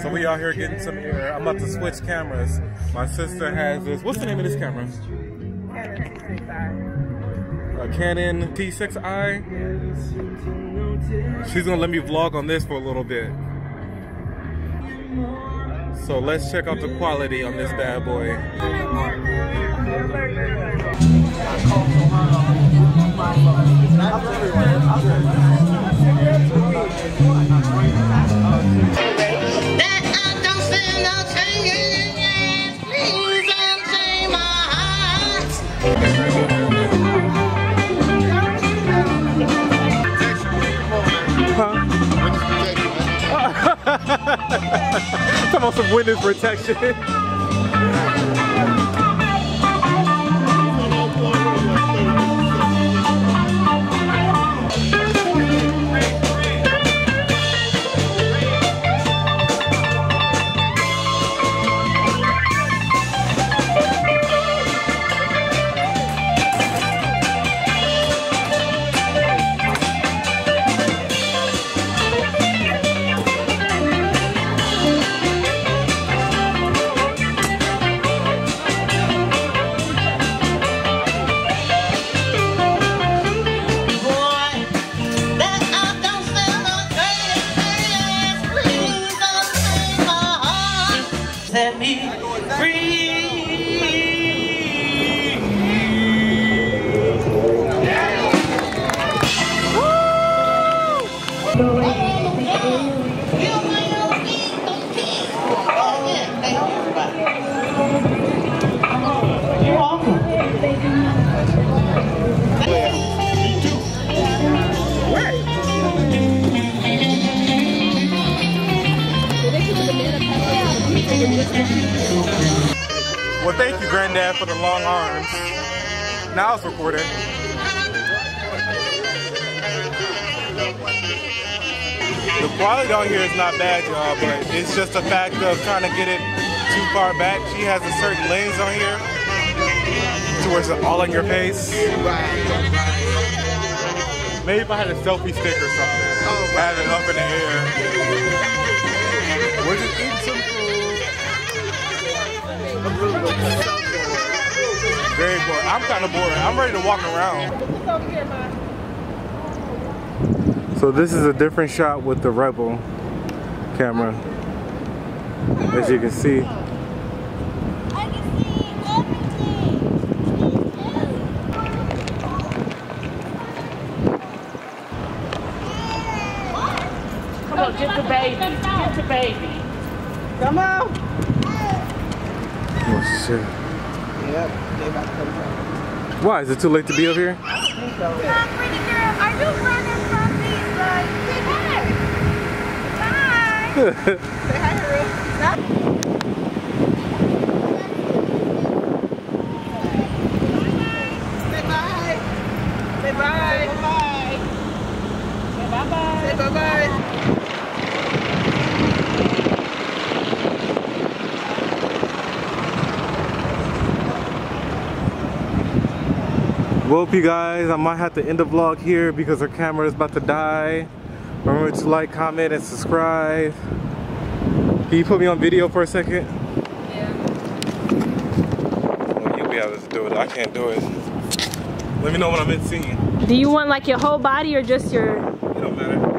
So we out here getting some air. I'm about to switch cameras. My sister has this. What's the name of this camera? A Canon T6i. She's gonna let me vlog on this for a little bit. So let's check out the quality on this bad boy. Some witness protection. me Well, thank you, Granddad, for the long arms. Now it's recording. The quality on here is not bad, y'all, but it's just a fact of trying to get it too far back. She has a certain lens on here to where it's all in your face. Maybe if I had a selfie stick or something. Oh, Have it up in the air. Very bored. I'm kind of bored. I'm ready to walk around. So this is a different shot with the Rebel camera. As you can see. I can see everything. Come on, get the baby. Get the baby. Come on. Oh shit. Yep, they about to come. Why? Is it too late to be up here? Mom, pretty girl, are you from these guys? Say hi. Say hi, Haru. Say bye. Say bye. Bye. Say bye-bye. Say bye-bye. Well, you guys, I might have to end the vlog here because our camera is about to die. Remember to like, comment, and subscribe. Can you put me on video for a second? Yeah. Well, you'll be able to do it. I can't do it. Let me know what I'm in scene. Do you want like your whole body or just your It don't matter.